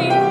You.